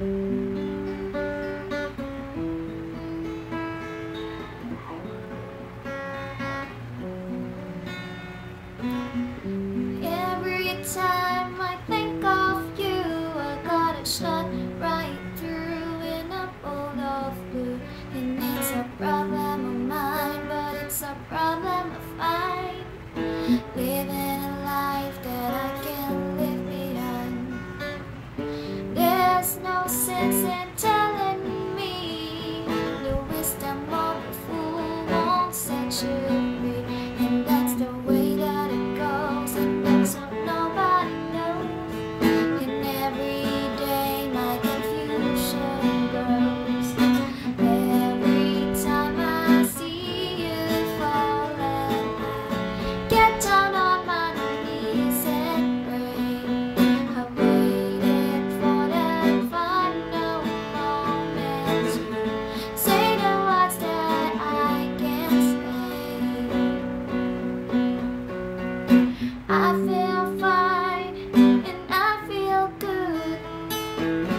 Mm-hmm. no sense in time. I feel fine and I feel good.